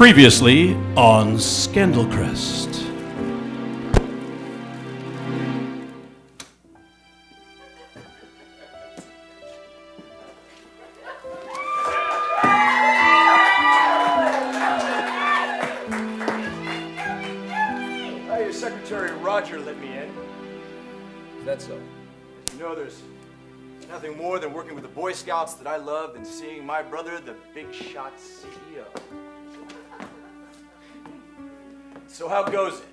Previously on Scandalcrest. Secretary Roger let me in. Is that so? You know, there's nothing more than working with the Boy Scouts that I love than seeing my brother, the big shot CEO. So how goes it?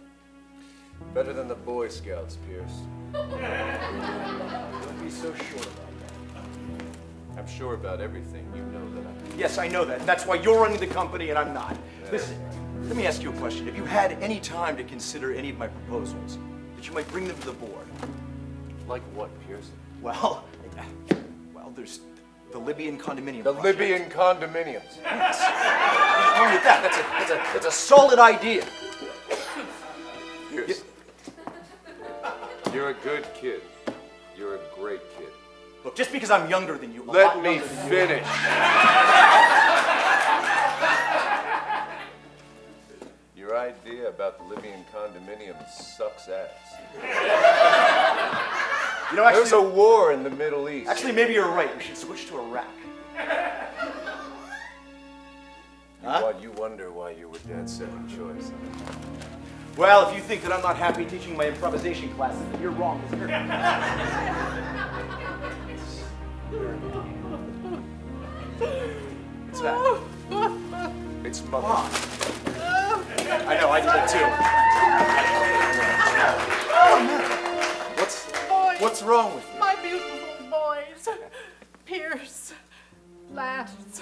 Better than the Boy Scouts, Pierce. Don't be so sure about that. I'm sure about everything. You know that I. Yes, I know that. That's why you're running the company and I'm not. Listen, let me ask you a question. Have you had any time to consider any of my proposals that you might bring them to the board? Like what, Pierce? Well, well, there's the Libyan condominium. The project. Libyan condominiums. Yes. What's wrong with that? That's a, that's a, that's a solid idea. You're a good kid. You're a great kid. Look, just because I'm younger than you, Let me than you- finish. Your idea about the Libyan condominiums sucks ass. You know, actually, There's a war in the Middle East. actually, maybe you're right. We should switch to Iraq. you, huh? you wonder why you were dad's second choice. Well, if you think that I'm not happy teaching my improvisation classes, then you're wrong. What's that? It's mother. I know, I did it too. What's, Boys, what's wrong with you? my beautiful boys, Pierce, Lance.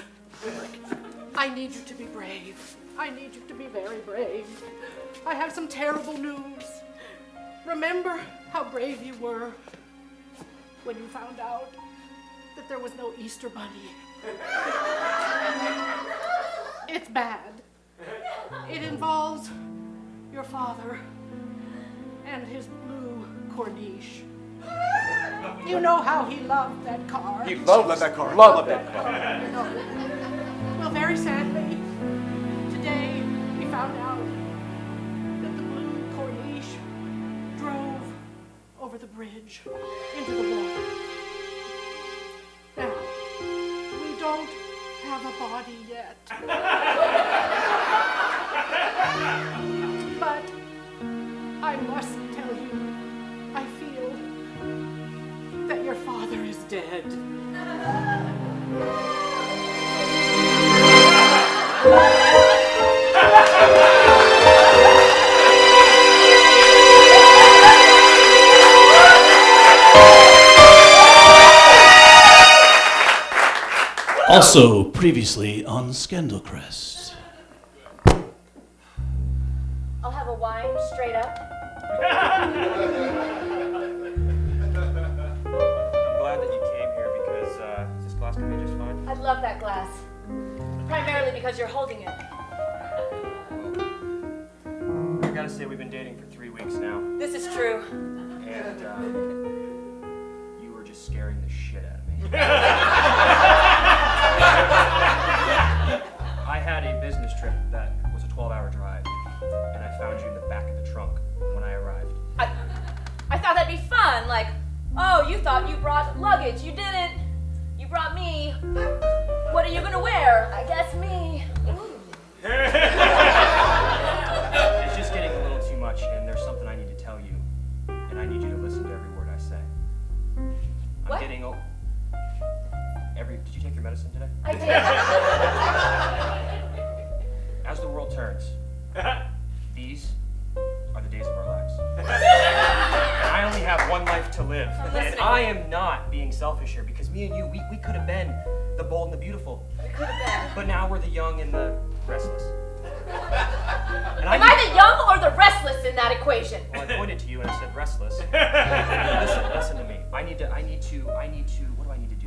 I need you to be brave. I need you to be very brave. I have some terrible news. Remember how brave you were when you found out that there was no Easter Bunny. It's bad. It involves your father and his blue Corniche. You know how he loved that car. He loved that car. Love Loved that car. Well, very sadly, today we found out that the blue Corniche drove over the bridge into the water. Now, we don't have a body yet. but I must tell you, I feel that your father is dead. Also, previously on Scandalcrest.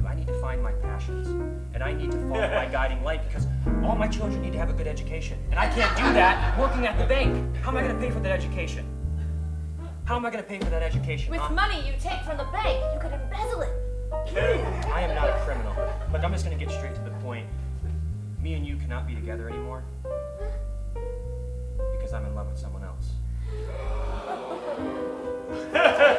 What do I need to do? I need to find my passions. And I need to follow my guiding light because all my children need to have a good education. And I can't do that working at the bank. How am I going to pay for that education? How am I going to pay for that education? With huh? money you take from the bank, you could embezzle it. I am not a criminal. Look, I'm just going to get straight to the point. Me and you cannot be together anymore because I'm in love with someone else.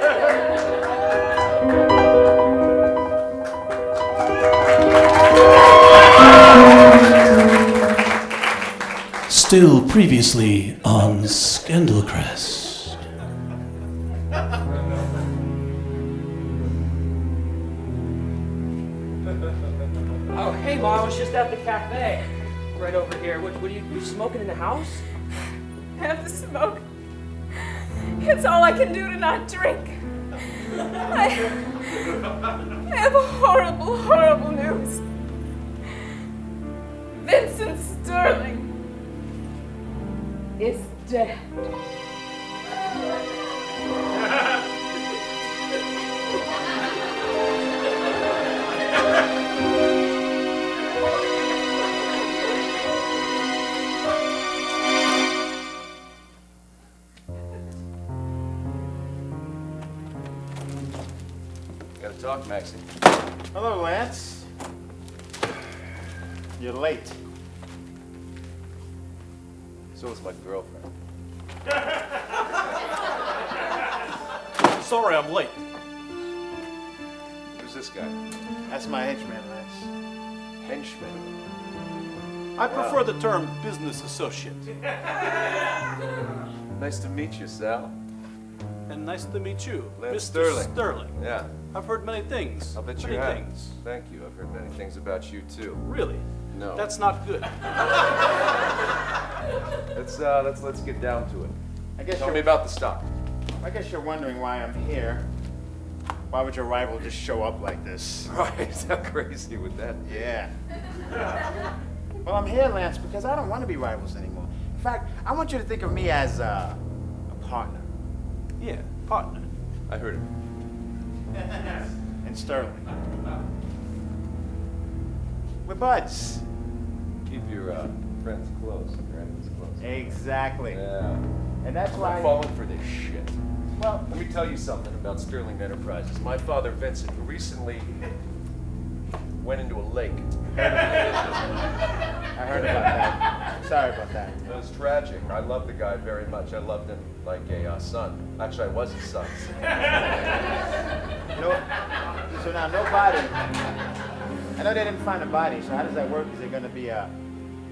Still previously on Scandalcrest. Oh, hey, Mom, I was just at the cafe. Right over here. What, what are you, you smoking in the house? I have to smoke. It's all I can do to not drink. I, I is Sorry I'm late. Who's this guy? That's my henchman, Lance. Henchman. I prefer the term business associate. Nice to meet you, Sal. And nice to meet you, Lance Mr. Sterling. Sterling. Yeah, I've heard many things. I'll bet many you have. things. Thank you. I've heard many things about you too. Really? No. That's not good. Let's uh, let's let's get down to it. I guess Tell you're, me about the stock. I guess you're wondering why I'm here. Why would your rival just show up like this? Right? How crazy would that be? Yeah. well, I'm here, Lance, because I don't want to be rivals anymore. In fact, I want you to think of me as uh, a partner. Yeah, partner. I heard it. And Sterling. We're buds. Keep your uh, friends close. Your enemies close. Exactly. Yeah. And that's why. I'm falling for this shit. Well, Let me tell you something about Sterling Enterprises. My father, Vincent, recently went into a lake. I heard about that. Sorry about that. It was tragic. I loved the guy very much. I loved him like a uh, son. Actually, I was his son. No, so now nobody. I know they didn't find a body. So how does that work? Is it going to be a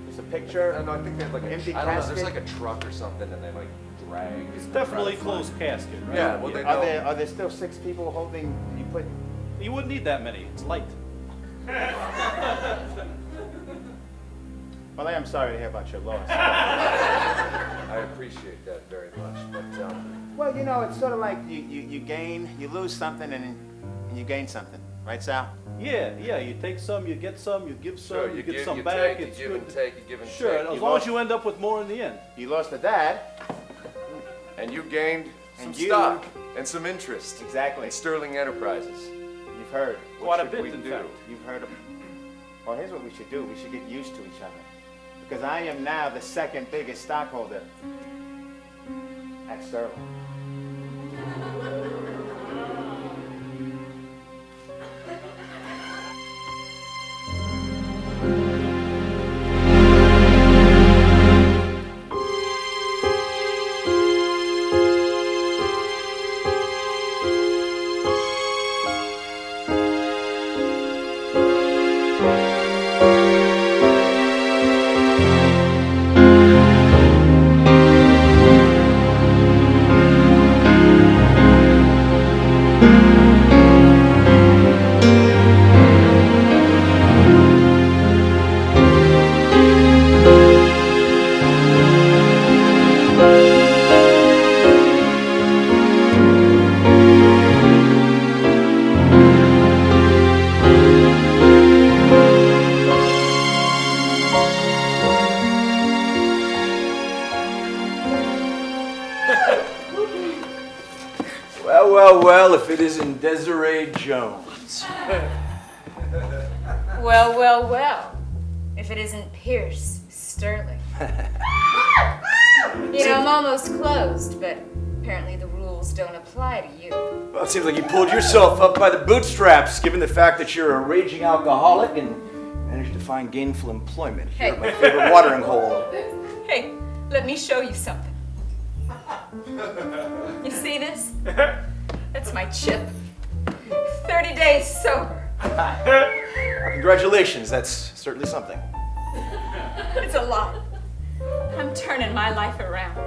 just a picture? I don't know. I think they had like a. Empty I don't know. There's like a truck or something, and they like drag. It's definitely a closed casket, right? Yeah. Well, they Are there are there still six people holding? You put. You wouldn't need that many. It's light. Well, I am sorry to hear about your loss. I appreciate that very much, but um, well, you know, it's sort of like you, you, you gain, you lose something, and, and you gain something, right, Sal? Yeah, yeah. You take some, you get some, you give some, sure, you, you get some you back. take, you give good. and take, you give and Sure, take. as You long lost- as you end up with more in the end. You lost a dad. And you gained some And you- stock and some interest Exactly. in Sterling Enterprises. You've heard. Quite a should bit, we in do? fact. You've heard of. Well, here's what we should do. We should get used to each other. Because I am now the second biggest stockholder at Sterling. Desiree Jones. Well, well, well. If it isn't Pierce Sterling. you know, I'm almost closed, but apparently the rules don't apply to you. Well, it seems like you pulled yourself up by the bootstraps, given the fact that you're a raging alcoholic and managed to find gainful employment here at my favorite watering hole. Hey, let me show you something. You see this? That's my chip. 30 days sober. Congratulations, that's certainly something. It's a lot. I'm turning my life around.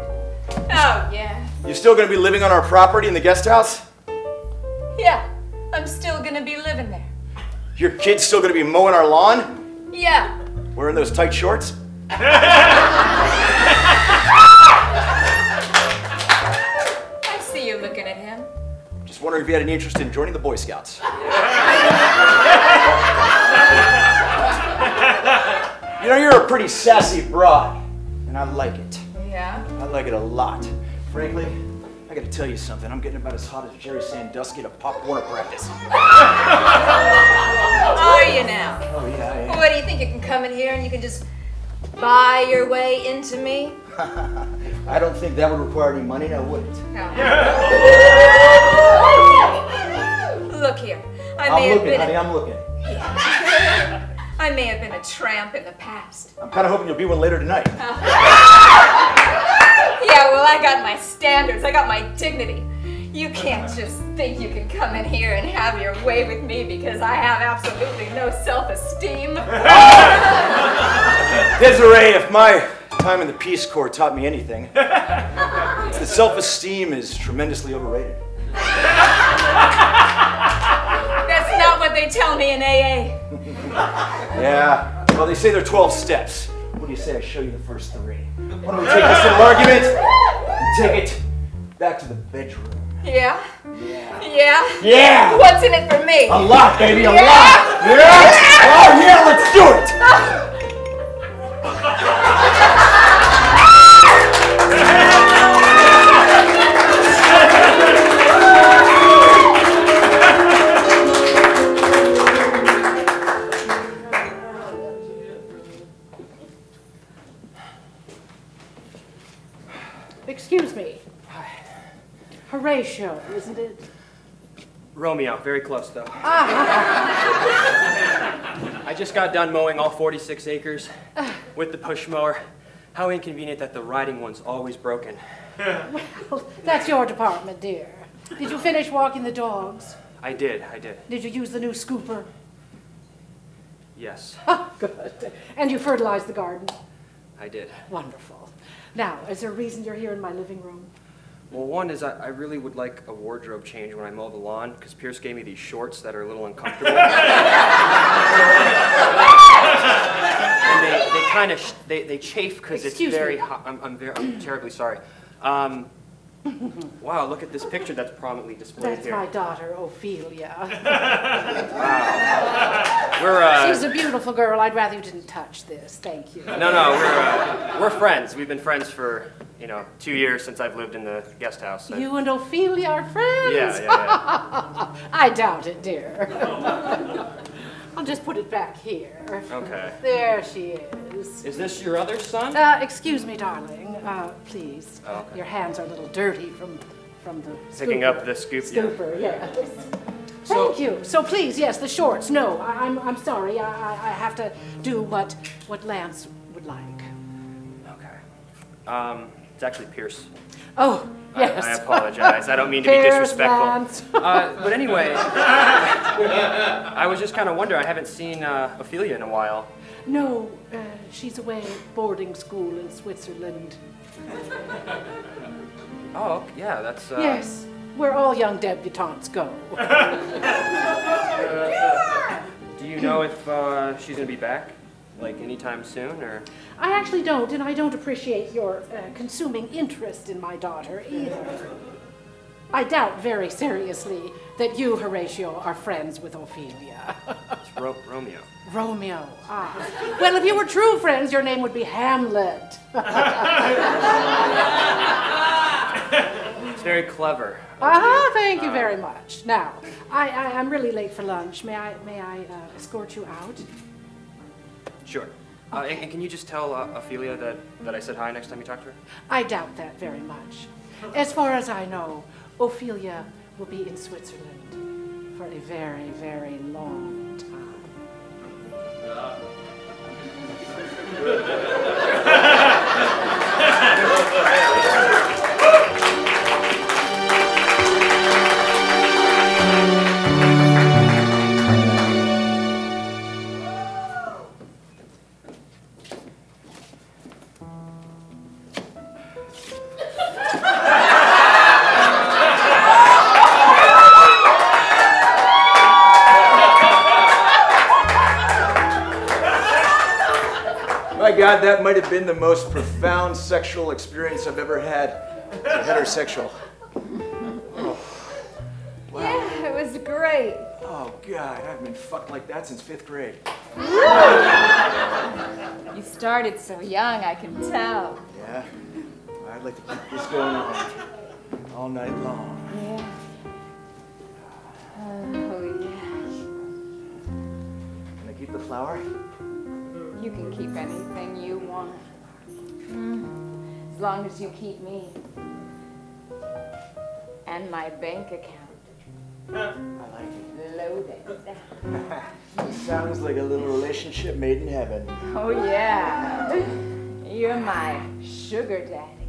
Oh, yeah. You're still gonna be living on our property in the guest house? Yeah, I'm still gonna be living there. Your kid's still gonna be mowing our lawn? Yeah. Wearing those tight shorts? Just wondering if you had any interest in joining the Boy Scouts. you know, you're a pretty sassy broad, and I like it. Yeah? I like it a lot. Frankly, I gotta tell you something. I'm getting about as hot as Jerry Sandusky at a Pop Warner practice. Are you now? Oh, yeah, am. What do you think? You can come in here and you can just buy your way into me? I don't think that would require any money, now would it? Look here. I I'm may have looking, been honey, a, I'm looking. I may have been a tramp in the past. I'm kind of hoping you'll be one later tonight. Yeah, well, I got my standards. I got my dignity. You can't just think you can come in here and have your way with me because I have absolutely no self-esteem. Desiree, if my time in the Peace Corps taught me anything, it's that self-esteem is tremendously overrated. That's not what they tell me in AA. Yeah, well, they say there are 12 steps. What do you say I show you the first three? Why don't we take this little argument and take it back to the bedroom? Yeah? Yeah. Yeah? Yeah! What's in it for me? A lot, baby, a Yeah. lot! Yeah! Oh, yeah, let's do it! Horatio, isn't it? Romeo, very close though. Ah. I just got done mowing all 46 acres with the push mower. How inconvenient that the riding one's always broken. Well, that's your department, dear. Did you finish walking the dogs? I did, I did. Did you use the new scooper? Yes, Ah, good. And you fertilized the garden? I did. Wonderful. Now, is there a reason you're here in my living room? Well, one is I, I really would like a wardrobe change when I mow the lawn because Pierce gave me these shorts that are a little uncomfortable. and they, they kind of sh- they, they chafe because it's very me. hot. I'm, I'm, very, I'm terribly sorry. Um, wow, look at this picture that's prominently displayed That's here. my daughter, Ophelia. We're uh, She's a beautiful girl. I'd rather you didn't touch this. Thank you. no, no, we're uh, we're friends. We've been friends for you know two years since I've lived in the guest house. and- You and Ophelia are friends? Yeah, yeah, yeah. I doubt it, dear. I'll just put it back here. Okay. There she is. Is this your other son? Uh, excuse me, darling. Uh, please. Oh, okay. Your hands are a little dirty from from the Picking scooper. up the scoop, yeah. Scooper, yes. So- Thank you. So please, yes, the shorts. No, I, I'm I'm sorry. I, I I have to do what what Lance would like. Okay. Um, it's actually Pierce. Oh, I- yes. I, apologize. I don't mean to be disrespectful. Uh, but anyway, I was just kind of wondering. I haven't seen uh, Ophelia in a while. No, uh, she's away at boarding school in Switzerland. Oh, yeah, that's. Uh, Yes, where all young debutantes go. Do you know if uh, she's gonna be back, like anytime soon, or? I actually don't, and I don't appreciate your uh, consuming interest in my daughter either. I doubt very seriously that you, Horatio, are friends with Ophelia. It's Ro- Romeo. Romeo. Ah. Well, if you were true friends, your name would be Hamlet. It's very clever. Ah, thank you very much. Now, I, I, I'm really late for lunch. May I, may I uh, escort you out? Sure. Uh, and, and can you just tell uh, Ophelia that, that I said hi next time you talk to her? I doubt that very much. As far as I know, Ophelia will be in Switzerland for a very, very long time. God, that might have been the most profound sexual experience I've ever had. Heterosexual. Yeah, it was great. Oh God, I've been fucked like that since fifth grade. You started so young, I can tell. Yeah, I'd like to keep this going on all night long. Yeah. Oh, yeah. Can I keep the flower? You can keep anything you want. Mm. As long as you keep me. And my bank account I like it. loaded. Sounds like a little relationship made in heaven. Oh, yeah. You're my sugar daddy.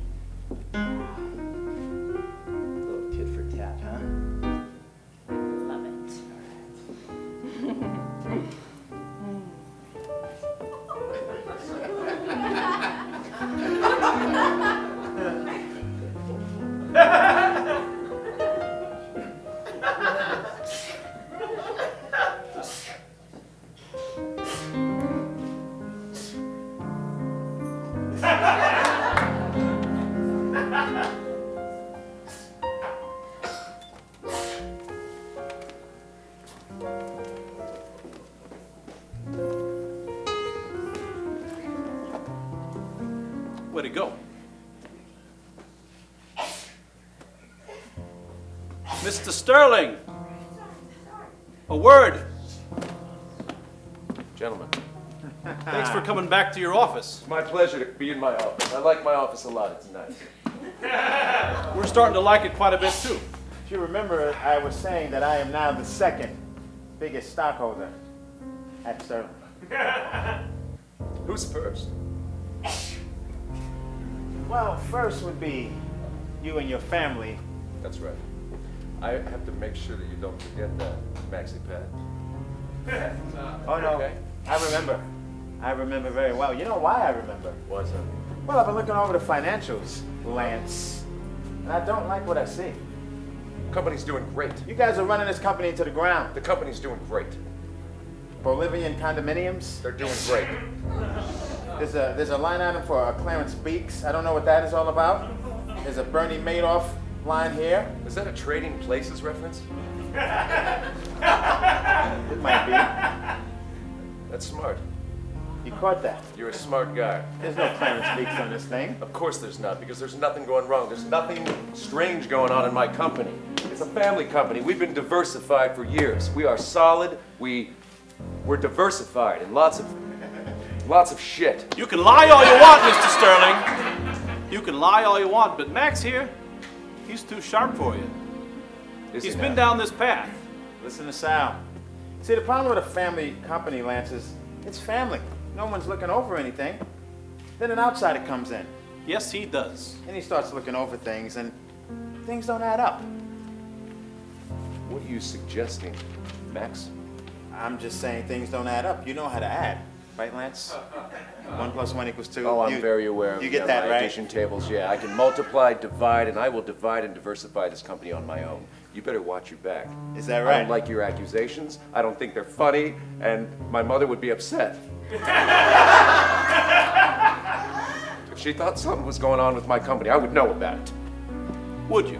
Sterling! A word. Gentlemen, Thanks for coming back to your office. it's my pleasure to be in my office. I like my office a lot. It's nice. We're starting to like it quite a bit too. If you remember, I was saying that I am now the second biggest stockholder at Sterling. Who's first? Well, first would be you and your family. That's right. I have to make sure that you don't forget that maxi pad. Oh, no. Okay. I remember. I remember very well. You know why I remember? Why's that? Well, I've been looking over the financials, Lance, and I don't like what I see. The Company's doing great. You guys are running this company into the ground. The company's doing great. Bolivian condominiums. They're doing great. There's a there's a line item for uh, Clarence Beeks. I don't know what that is all about. There's a Bernie Madoff line here. Is that a Trading Places reference? It might be. That's smart. You caught that. You're a smart guy. There's no Clarence Beeks on this thing. Of course there's not, because there's nothing going wrong. There's nothing strange going on in my company. It's a family company. We've been diversified for years. We are solid. We we're diversified in lots of lots of shit. You can lie all you want, Mr. Sterling. You can lie all you want, but Max here, he's too sharp for you. Is He's he been now? down this path. Listen to Sal. See, the problem with a family company, Lance, is it's family. No one's looking over anything. Then an outsider comes in, Yes, he does. and he starts looking over things, and things don't add up. What are you suggesting, Max? I'm just saying things don't add up. You know how to add, right, Lance? One plus one equals two. Oh, I'm You- very aware of You get yeah, that, my right? addition tables. Yeah, I can multiply, divide, and I will divide and diversify this company on my own. You better watch your back. Is that right? I right? don't like your accusations. I don't think they're funny, and my mother would be upset. if she thought something was going on with my company, I would know about it. Would you?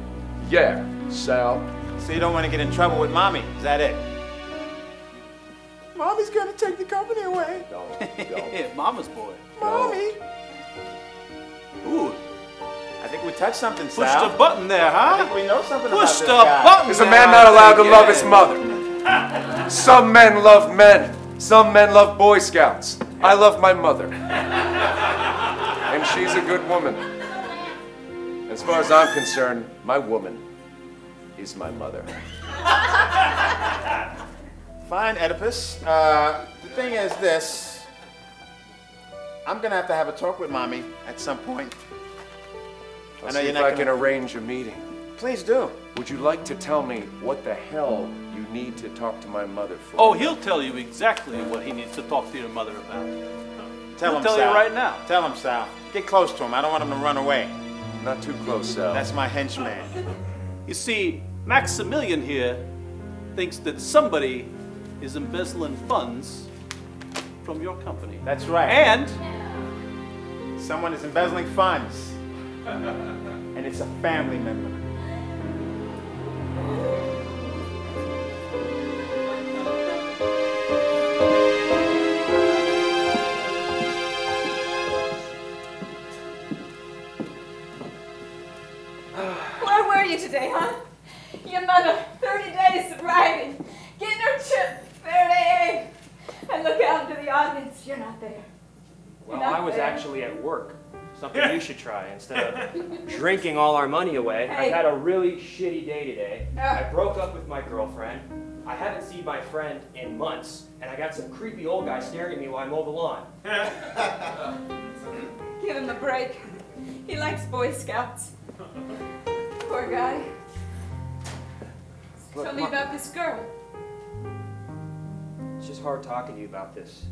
Yeah, Sal. So you don't want to get in trouble with mommy? Is that it? Mommy's gonna take the company away. Don't, don't. Yeah, mama's boy. Mommy. Ooh, I think we touched something, push Sal. the button there, I think huh? we know something Push about this the guy. button Is a man not allowed to love his mother? Some men love men. Some men love Boy Scouts. I love my mother. And she's a good woman. As far as I'm concerned, my woman is my mother. Fine, Oedipus. Uh, the thing is this. I'm gonna have to have a talk with mommy at some point. I'll I know see you're if not I gonna- can arrange a meeting. Please do. Would you like to tell me what the hell you need to talk to my mother for? Oh, he'll tell you exactly what he needs to talk to your mother about. Tell He'll him, tell you right now. Tell him, Sal. Get close to him. I don't want him to run away. Not too close, Sal. That's my henchman. You see, Maximilian here thinks that somebody is embezzling funds from your company. That's right. And Someone is embezzling funds. And it's a family member. Well, I was actually at work. Something you should try instead of drinking all our money away. I Hey. had a really shitty day today. Ah. I broke up with my girlfriend. I haven't seen my friend in months, and I got some creepy old guy staring at me while I mow the lawn. Give him a break. He likes Boy Scouts. Poor guy. Look, Tell me Ma- about this girl. It's just hard talking to you about this.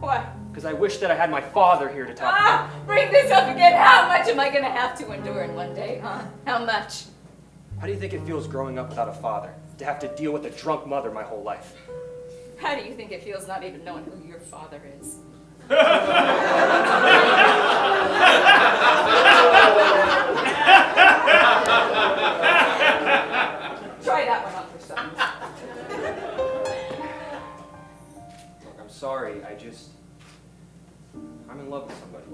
What? Because I wish that I had my father here to talk to. Ah, bring this up again. How much am I gonna have to endure in one day, huh? How much? How do you think it feels growing up without a father? To have to deal with a drunk mother my whole life? How do you think it feels not even knowing who your father is? sorry. I just. I'm in love with somebody.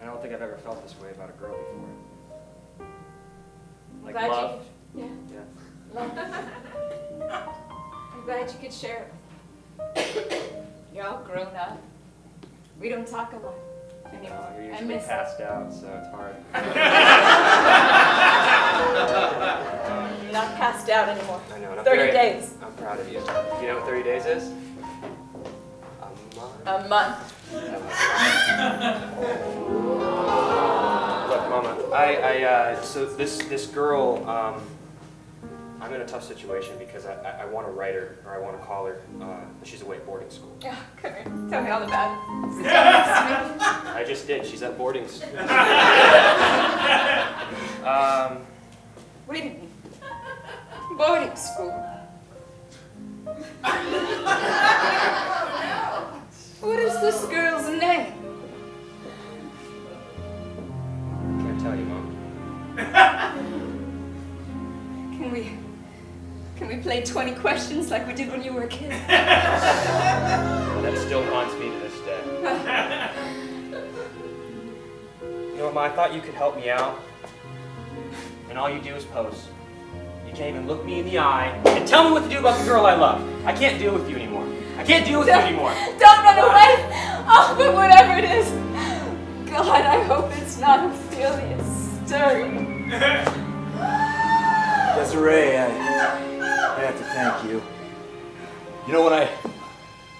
And I don't think I've ever felt this way about a girl before. Like Glad you- Yeah. Yeah. Love. I'm glad you could share it. You're all grown up. We don't talk a lot anymore. You're I usually miss it. passed out, so it's hard. Not passed out anymore. I know. and 30 very- days. I'm proud of you. Do you know what 30 days is? A month. Look, Mama, I, I, uh, so this, this girl, um, I'm in a tough situation because I, I, I want to write her, or I want to call her, uh, but she's away at boarding school. Yeah, come here. Tell me all about it. Sit down next to me. I just did, she's at boarding school. um, What do you mean? Boarding school. Can we play 20 questions like we did when you were a kid? That still haunts me to this day. You know what, Ma, I thought you could help me out. And all you do is pose. You can't even look me in the eye and tell me what to do about the girl I love. I can't deal with you anymore. I can't deal with you anymore. Don't run away! Oh, but whatever it is, God, I hope it's not Ophelia stirring. Desiree, I, Have to thank you. You know when I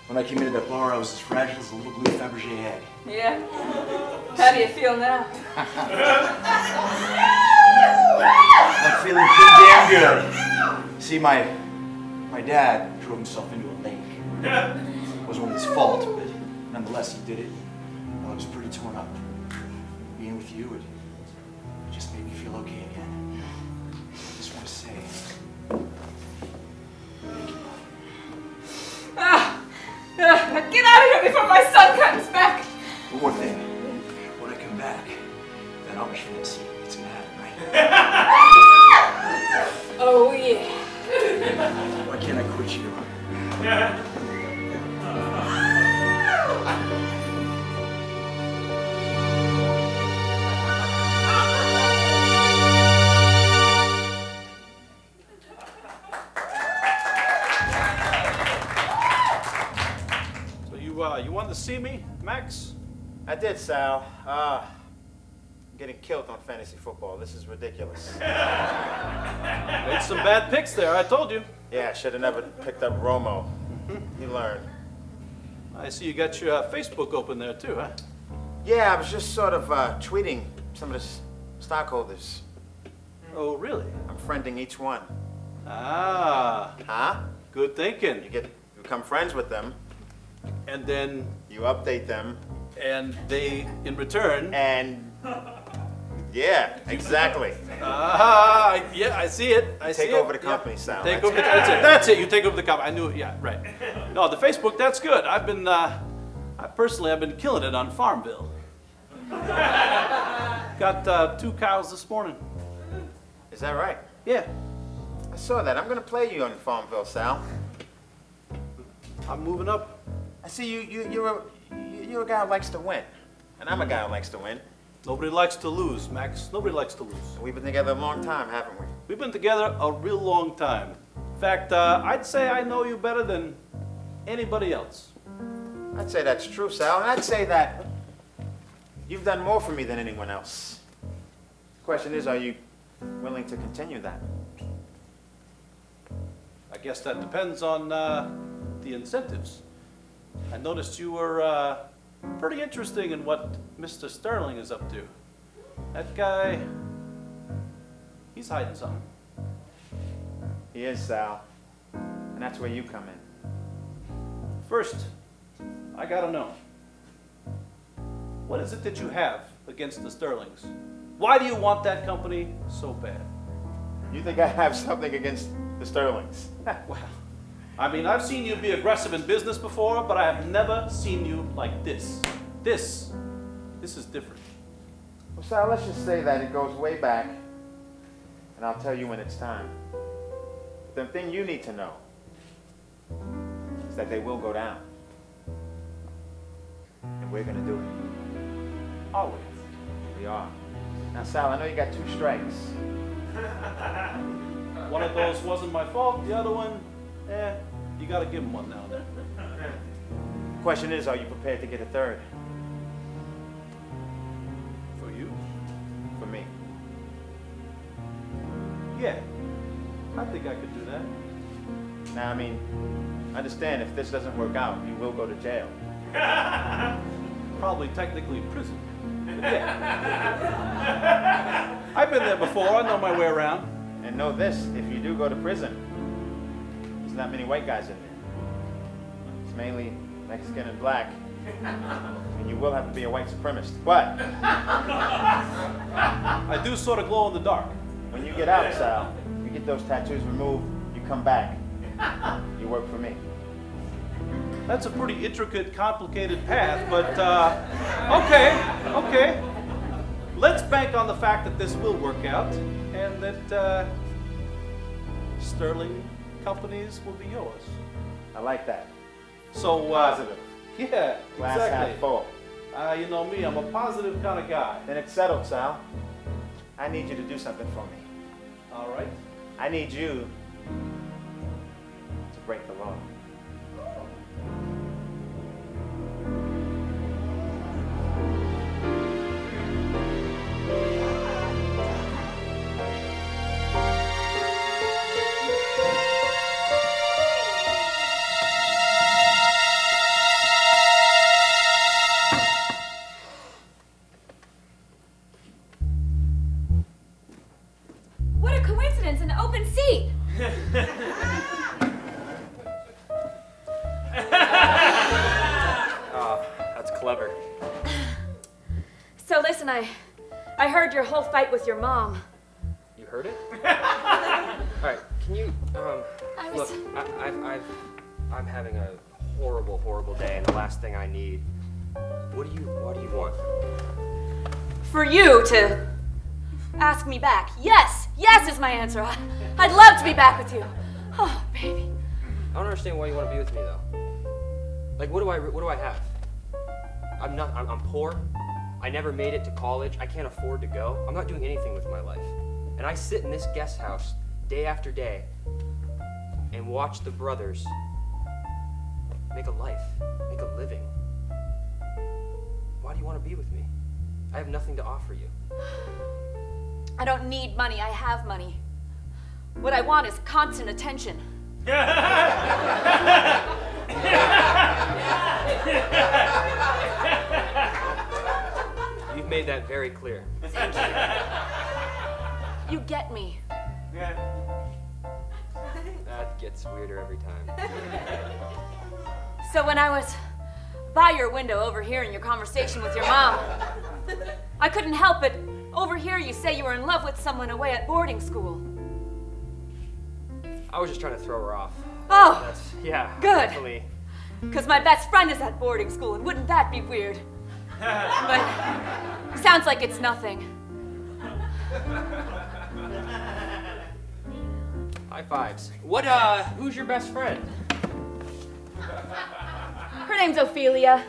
when I came into that bar, I was as fragile as a little blue Fabergé egg. Yeah? How do you feel now? I'm feeling pretty damn good. See, my my dad drove himself into a lake. It wasn't really his fault, but nonetheless, he did it. Well, I was pretty torn up. Being with you, it, it just made me feel okay get out of here before my son comes back! one more thing. When I come back, that Amish fantasy, it's gonna happen, right? Oh, yeah. Why can't I quit you? So to see me, Max? I did, Sal. Ah, I'm getting killed on fantasy football. This is ridiculous. Made some bad picks there. I told you. Yeah, I should have never picked up Romo. You learn. I see you got your uh, Facebook open there too, huh? Yeah, I was just sort of uh, tweeting some of the s- stockholders. Oh, really? I'm friending each one. Ah, Huh? good thinking. You get you become friends with them. And then, You update them, and they, in return, and yeah, exactly. ah, yeah, I see it. I see Take it. over the Yeah. company, Sal. Take That's over the, that's it. That's it. You take over the company. I knew it. Yeah, right. No, the Facebook. That's good. I've been, uh, I personally, I've been killing it on Farmville. Got uh, two cows this morning. Is that right? Yeah, I saw that. I'm gonna play you on Farmville, Sal. I'm moving up. I see you. You you're a you- you're a guy who likes to win, and I'm a guy who likes to win. Nobody likes to lose, Max. Nobody likes to lose. We've been together a long time, haven't we? We've been together a real long time. In fact, uh, I'd say I know you better than anybody else. I'd say that's true, Sal, and I'd say that you've done more for me than anyone else. The question is, are you willing to continue that? I guess that depends on uh, the incentives. I noticed you were uh, pretty interesting in what Mr. Sterling is up to. That guy, he's hiding something. He is, Sal, and that's where you come in. First, I gotta know. What is it that you have against the Sterlings? Why do you want that company so bad? You think I have something against the Sterlings? Well, I mean, I've seen you be aggressive in business before, but I have never seen you like this. This, this is different. Well, Sal, let's just say that it goes way back, and I'll tell you when it's time. The thing you need to know is that they will go down. And we're gonna do it. Always. We are. Now, Sal, I know you got two strikes. One of those wasn't my fault. The other one, eh, you gotta give him one now. Question is, are you prepared to get a third For you? for me? Yeah. I think I could do that. Now, I mean, understand if this doesn't work out, you will go to jail. Probably technically prison. Yeah. I've been there before. I know my way around. And know this, if you do go to prison, there's not many white guys in there. It's mainly Mexican and black. And you will have to be a white supremacist. But I do sort of glow in the dark. when you get out, Sal, you get those tattoos removed, you come back. You work for me. That's a pretty intricate, complicated path, but uh, okay, okay. Let's bank on the fact that this will work out and that uh, Sterling companies will be yours. I like that. So, uh, Positive. yeah, Glass half exactly. full. Uh, you know me, I'm a positive kind of guy. Then it's settled, Sal. I need you to do something for me. All right. I need you to break the law. Your whole fight with your mom. You heard it? All right, can you um I look? I, I've, I've I'm having a horrible, horrible day, and the last thing I need. What do you What do you want? For you to ask me back. Yes, yes is my answer. I, I'd love to be back with you. Oh, baby. I don't understand why you want to be with me though. Like, what do I what do I have? I'm not. I'm, I'm poor. I never made it to college. I can't afford to go. I'm not doing anything with my life. And I sit in this guest house day after day and watch the brothers make a life, make a living. Why do you want to be with me? I have nothing to offer you. I don't need money. I have money. What I want is constant attention. Made that very clear. You get me. That gets weirder every time. So when I was by your window overhearing your conversation with your mom, I couldn't help but overhear you say you were in love with someone away at boarding school. I was just trying to throw her off. Oh, That's yeah. Good. Because my best friend is at boarding school, and wouldn't that be weird? But sounds like it's nothing. High fives. What, uh, who's your best friend? Her name's Ophelia.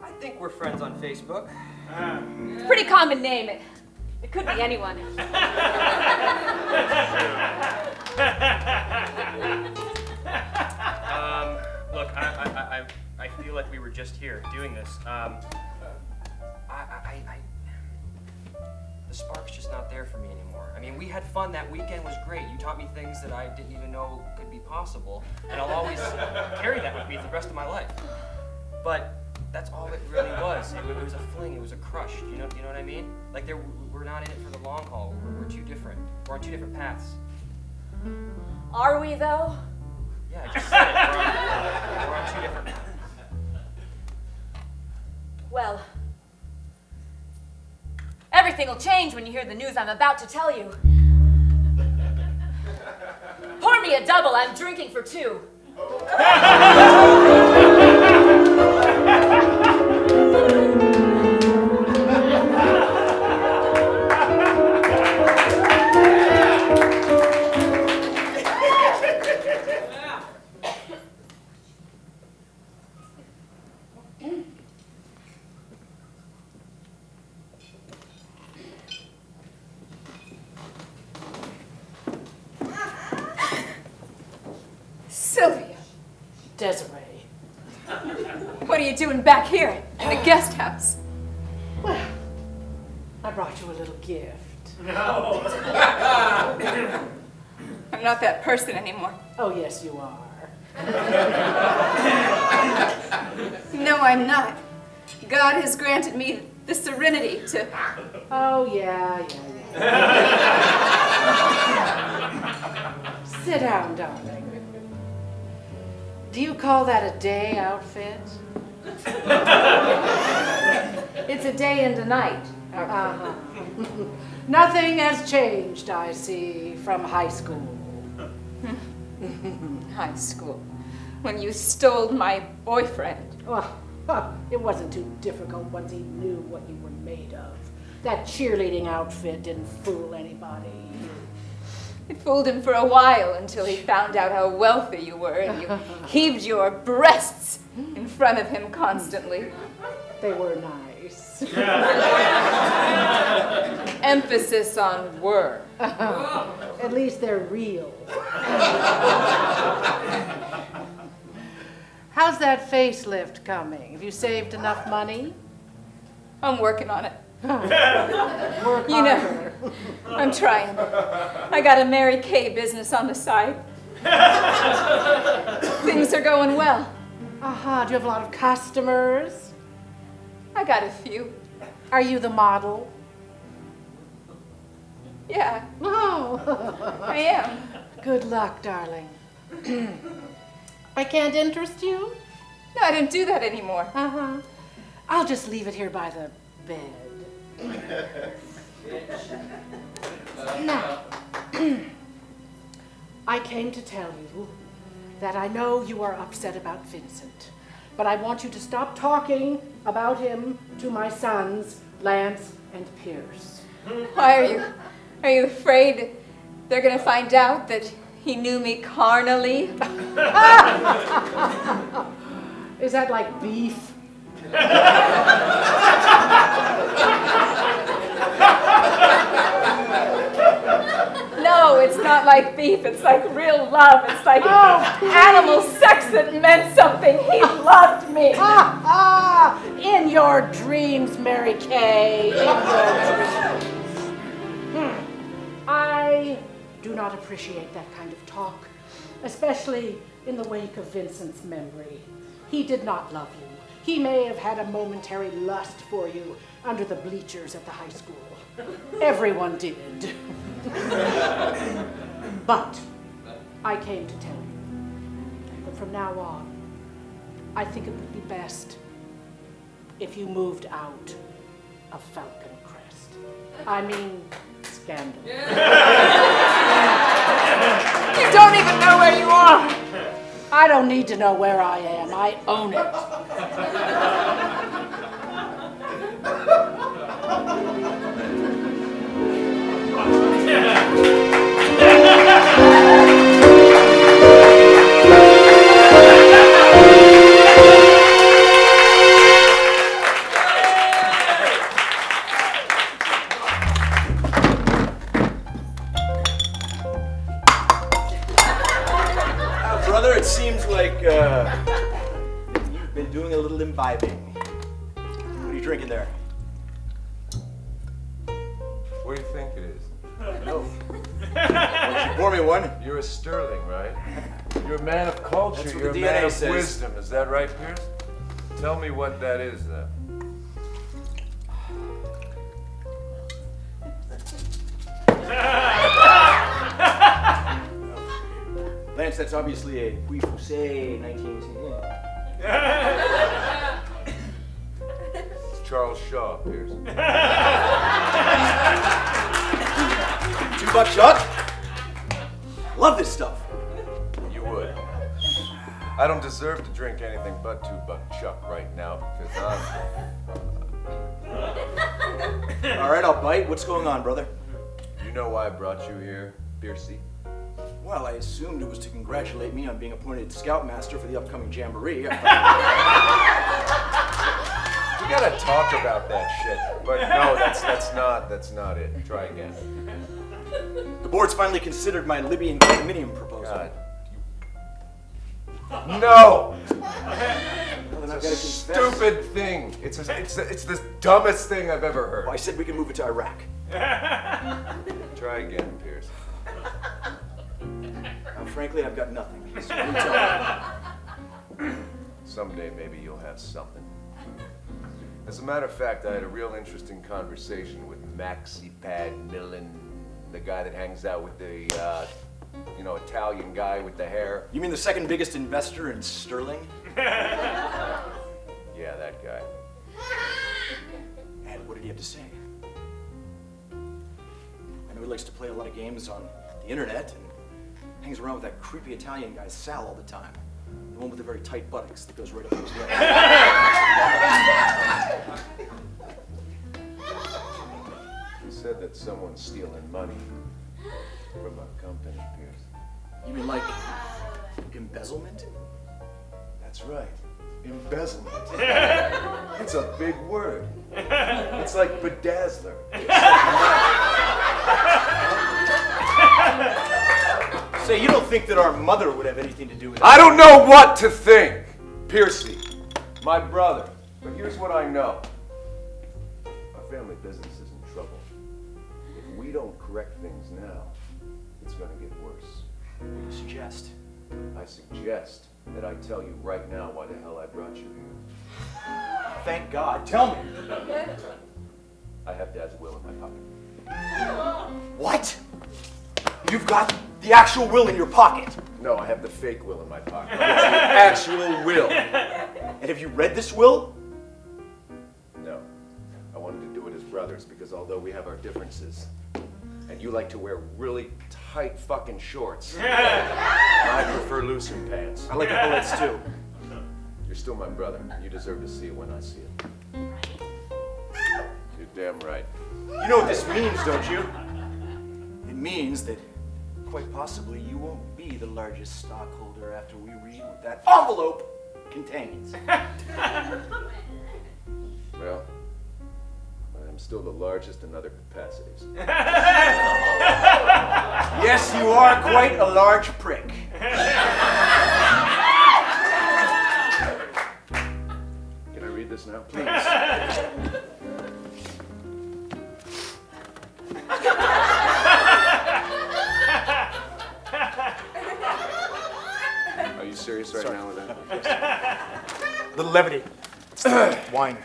I think we're friends on Facebook. It's a pretty common name. It, it could be anyone. Um, look, I, I, I, I feel like we were just here doing this. Um, I, I, I, the spark's just not there for me anymore. I mean, we had fun. That weekend was great. You taught me things that I didn't even know could be possible, and I'll always carry that with me the rest of my life. But that's all it really was. It, it was a fling. It was a crush. You know, you know what I mean? Like, there, we're not in it for the long haul. We're, we're too different. We're on two different paths. Are we, though? Yeah, I just said it. We're on, we're on two different. Well, everything will change when you hear the news I'm about to tell you. Pour me a double. I'm drinking for two. yes, you are. No, I'm not. God has granted me the serenity to. Oh, yeah, yeah, yeah. Sit down, darling. Do you call that a day outfit? it's a day and a night. Uh-huh. Nothing has changed, I see, from high school. High school. When you stole my boyfriend. Oh, well, it wasn't too difficult once he knew what you were made of. That cheerleading outfit didn't fool anybody. It fooled him for a while until he found out how wealthy you were and you heaved your breasts in front of him constantly. They were nice. Emphasis on were. At least they're real. How's that facelift coming? Have you saved enough money? I'm working on it. Work You know- I'm trying. I got a Mary Kay business on the side. Things are going well. Aha, do you have a lot of customers? I got a few. Are you the model? Yeah, Oh, I am. good luck, darling. I can't interest you? No, I don't do that anymore. Uh-huh. I'll just leave it here by the bed. now, I came to tell you that I know you are upset about Vincent, but I want you to stop talking about him to my sons, Lance and Pierce. Why are you? Are you afraid they're gonna find out that he knew me carnally? Is that like beef? No, it's not like beef. It's like real love. It's like animal sex that meant something. He loved me. Ah, ah, in your dreams, Mary Kay. Do not appreciate that kind of talk, especially in the wake of Vincent's memory. He did not love you. He may have had a momentary lust for you under the bleachers at the high school. Everyone did. but I came to tell you that from now on, I think it would be best if you moved out of Falcon Crest. I mean, scandal. You don't even know where you are. I don't need to know where I am. I own it. Uh, you pour me one? You're a Sterling, right? You're a man of culture. That's You're the a man of says. wisdom. Is that right, Pierce? Tell me what that is, then. Lance, that's obviously a Pouilly-Fuissé 1918. It's Charles Shaw, Pierce. Two buck shot? Love this stuff. You would. I don't deserve to drink anything but two buck chuck right now because I'm. All right, I'll bite. What's going on, brother? You know why I brought you here, Piercy? Well, I assumed it was to congratulate me on being appointed scoutmaster for the upcoming jamboree. We gotta talk about that shit. But no, that's that's not that's not it. Try again. The board's finally considered my Libyan condominium proposal. God. No! Well, then I've got to It's a stupid thing. It's a, it's the, it's the dumbest thing I've ever heard. Well, I said we can move it to Iraq. Try again, Pierce. Now, frankly, I've got nothing. So you tell me. Someday maybe you'll have something. As a matter of fact, I had a real interesting conversation with Maxi Pad Millen, the guy that hangs out with the, uh, you know, Italian guy with the hair. You mean the second biggest investor in sterling? Yeah, that guy. And what did he have to say? I know he likes to play a lot of games on the internet and hangs around with that creepy Italian guy Sal all the time. The one with the very tight buttocks that goes right up to his leg. said that someone's stealing money from our company, Pierce. You mean like embezzlement? That's right. Embezzlement. it's a big word. It's like bedazzler. Say, you don't think that our mother would have anything to do with it? I don't know what to think. Piercy, my brother. But here's what I know. Our family business correct things now, it's gonna get worse. What do you suggest? I suggest that I tell you right now why the hell I brought you here. Thank God. Tell me. I have Dad's will in my pocket. What? You've got the actual will in your pocket. No, I have the fake will in my pocket. It's the actual will. And have you read this will? No. I wanted to do it as brothers because although we have our differences, and you like to wear really tight fucking shorts, I prefer looser pants. I like the bullets too. You're still my brother. You deserve to see it when I see it. You're damn right. You know what this means, don't you? It means that quite possibly you won't be the largest stockholder after we read what that envelope contains. Well, I'm still the largest in other capacities. Yes, you are quite a large prick. Can I read this now? Please. Are you serious right now with that? Little levity. Wine.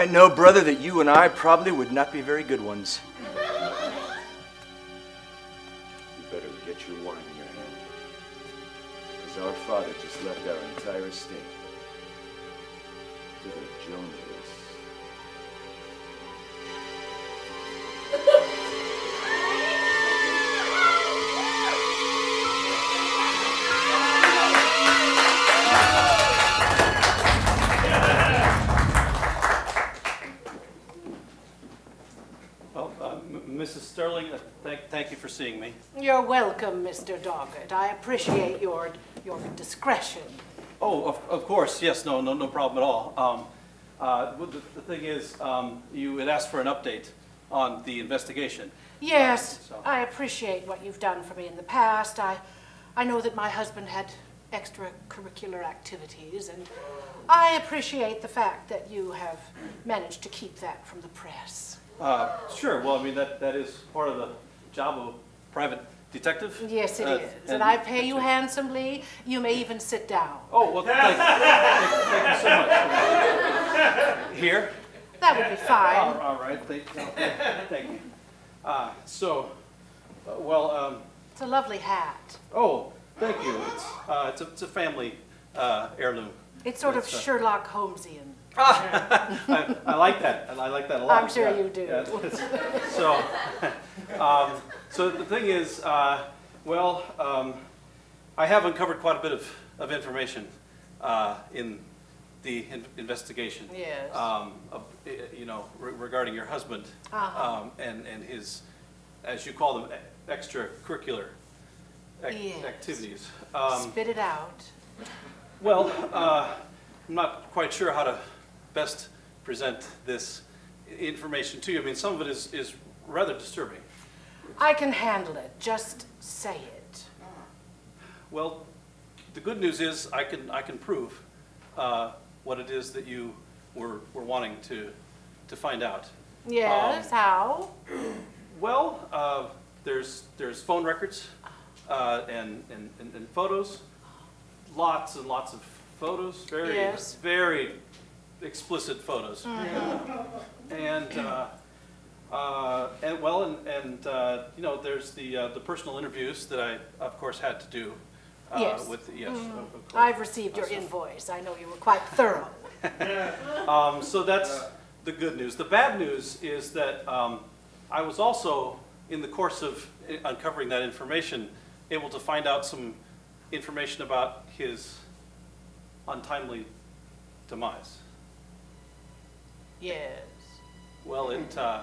I know, brother, that you and I probably would not be very good ones. You better get your wine in your hand. Because our father just left our entire estate Mr. Doggett. I appreciate your, your discretion. Oh, of, of course, yes, no, no, no problem at all. Um, uh, the, the thing is, um, you had asked for an update on the investigation. Yes, So- I appreciate what you've done for me in the past. I, I know that my husband had extracurricular activities, and I appreciate the fact that you have managed to keep that from the press. Uh, sure, well, I mean, that, that is part of the job of private detective. Yes, it Uh, is, and I pay you handsomely. You may even sit down. Oh, well, thank, thank, thank you so much. Here? That would be fine. All all right, thank, thank you. Uh, so, uh, well, um, It's a lovely hat. oh, thank you. It's, uh, it's a, it's a family, uh, heirloom. It's sort of It's, uh, Sherlock Holmesian. I, I like that, I like that a lot. I'm sure yeah, you do. yeah, So, um, so the thing is, uh, well, um, I have uncovered quite a bit of, of information, uh, in the in- investigation. Yes. Um, of, eh, you know, re- regarding your husband, Uh-huh. um, and, and his, as you call them, extracurricular ac- Yes. activities. Um, Spit it out. well, uh, I'm not quite sure how to best present this information to you. I mean, some of it is, is rather disturbing. I can handle it. Just say it. Well, the good news is I can, I can prove uh, what it is that you were, were wanting to, to find out. Yes, Um, how? Well, uh, there's, there's phone records uh, and, and, and- and photos, lots and lots of photos, very, Yes. very explicit photos. And, uh, uh, and well, and, and uh, you know, there's the, uh, the personal interviews that I, of course, had to do. uh, Yes. With, yes. of- of. I've received your invoice. I know you were quite thorough. Um, so that's the good news. The bad news is that um, I was also, in the course of uncovering that information, able to find out some information about his untimely demise. Yes. Well, it uh,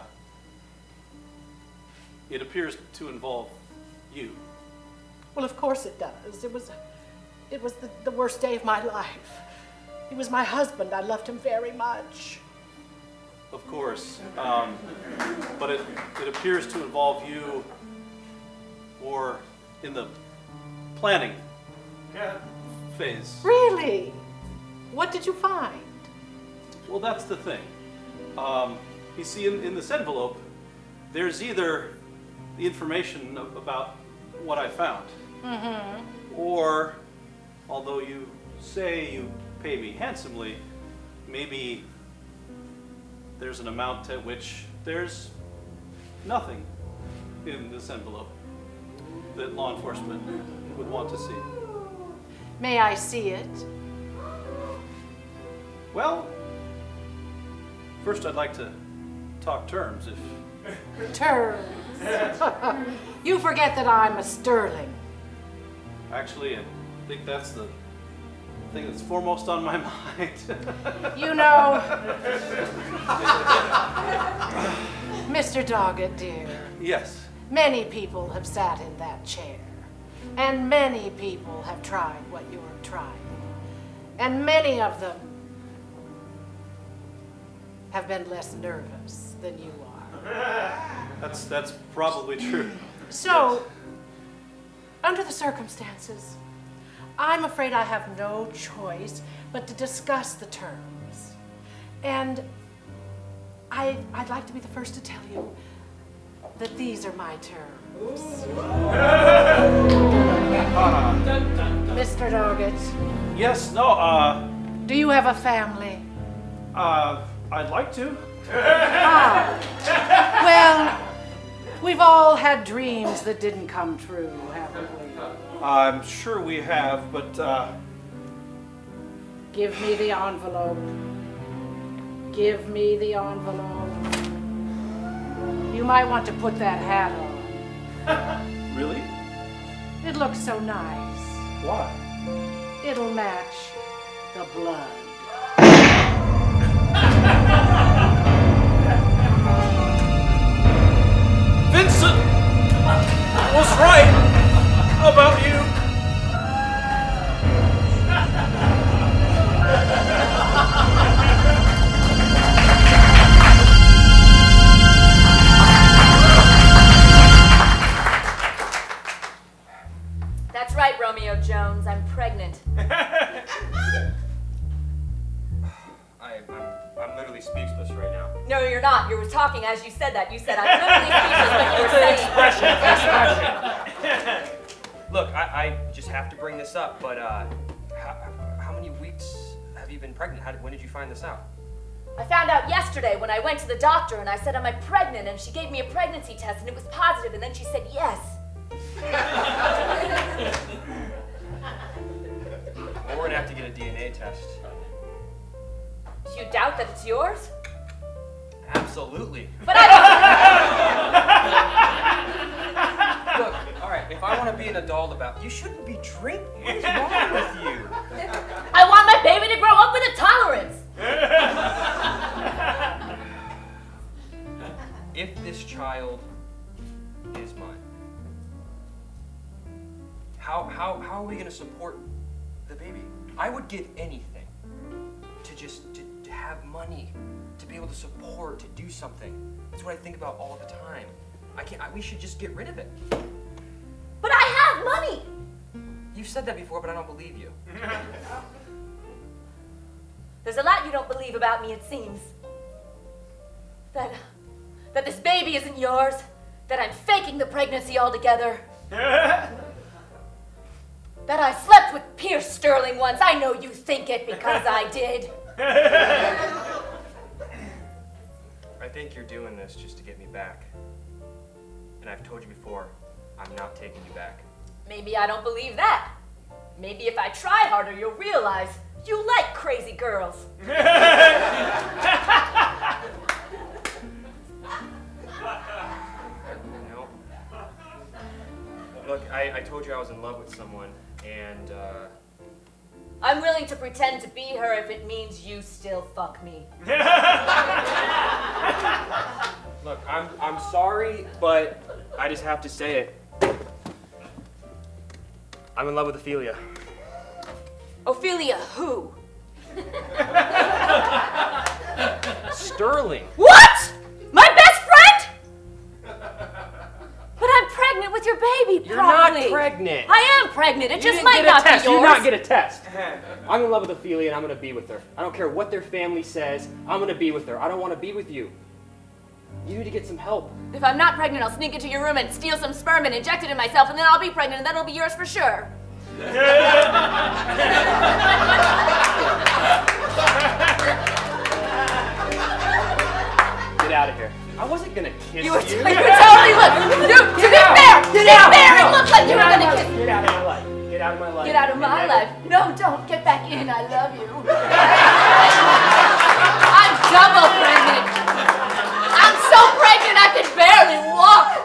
it appears to involve you. Well, of course it does. It was, it was the, the worst day of my life. He was my husband. I loved him very much. Of course, um, but it, it appears to involve you or in the planning phase. Really? What did you find? Well, that's the thing. Um, you see, in, in this envelope, there's either the information about what I found, or, although you say you pay me handsomely, maybe there's an amount at which there's nothing in this envelope that law enforcement would want to see. May I see it? Well, first I'd like to talk terms if Terms. you forget that I'm a Sterling. Actually, I think that's the thing that's foremost on my mind. You know, Mr. Doggett, dear, yes. many people have sat in that chair, and many people have tried what you're trying, and many of them have been less nervous than you are. That's that's probably true. So, under the circumstances, I'm afraid I have no choice but to discuss the terms. And I, I'd like to be the first to tell you that these are my terms. Mr. Doggett, Yes. No. Uh. do you have a family? Uh. I'd like to. Well, we've all had dreams that didn't come true, haven't we? I'm sure we have, but uh, Give me the envelope. Give me the envelope. You might want to put that hat on. really? It looks so nice. Why? It'll match the blood. Vincent was right about you. Talking as you said that. You said I'm literally speechless, but you were saying. Look, I, I just have to bring this up, but uh, how, how many weeks have you been pregnant? How, when did you find this out? I found out yesterday when I went to the doctor and I said, Am I pregnant? And she gave me a pregnancy test and it was positive, and then she said yes. Well, we're gonna have to get a DNA test. Do you doubt that it's yours? Absolutely. But I Look, all right. If I want to be an adult about, you shouldn't be drinking. What is wrong with you? I want my baby to grow up with a tolerance. If this child is mine, how how how are we gonna support the baby? I would give anything to just to, to have money, to be able to support, to do something. That's what I think about all the time. I can't. I, we should just get rid of it. But I have money. You've said that before, but I don't believe you. There's a lot you don't believe about me, it seems. That that this baby isn't yours, that I'm faking the pregnancy altogether. that I slept with Pierce Sterling once. I know you think it because I did. I think you're doing this just to get me back. And I've told you before, I'm not taking you back. Maybe I don't believe that. Maybe if I try harder, you'll realize you like crazy girls. No. Look, I, I told you I was in love with someone, and uh, I'm willing to pretend to be her if it means you still fuck me. look, I'm I'm sorry, but I just have to say it. I'm in love with Ophelia. Ophelia, who? Sterling. What? Your baby, You're probably. not pregnant. I am pregnant. It You just didn't might get a not test. be You yours. did not get a test. Uh-huh. I'm in love with Ophelia, and I'm gonna be with her. I don't care what their family says. I'm gonna be with her. I don't want to be with you. You need to get some help. If I'm not pregnant, I'll sneak into your room and steal some sperm and inject it in myself, and then I'll be pregnant, and that'll be yours for sure. Get out of here. I wasn't gonna kiss You you. were, you were totally look. Dude, to be fair, to be fair, it looked like you were gonna kiss. me. Get out of my life. Get out of my life. Get out of my life. No, don't get back in. I love you. I'm double pregnant. I'm so pregnant I can barely walk.